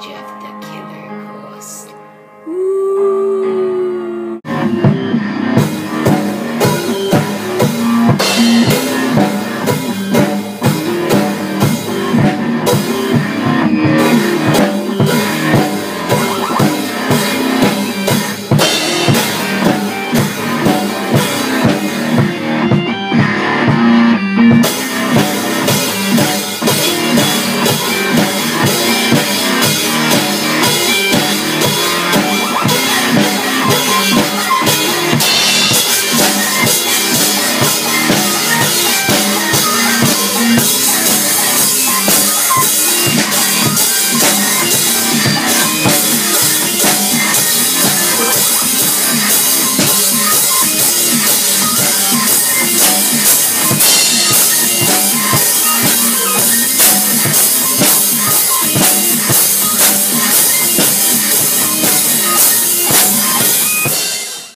Jeff the